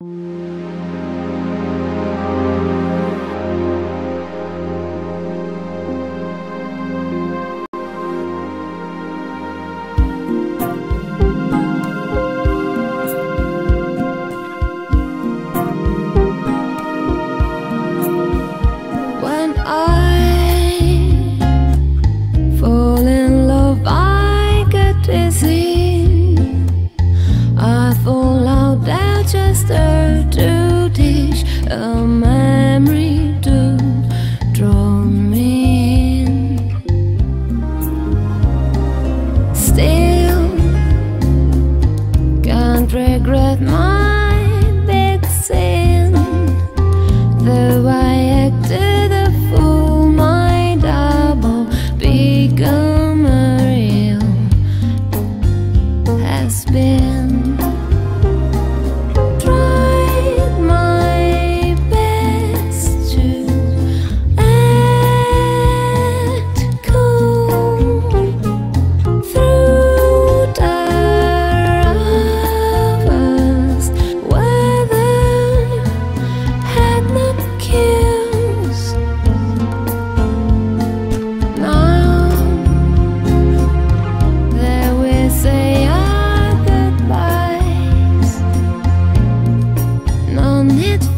When a memory do draw me in. Still, can't regret my.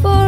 for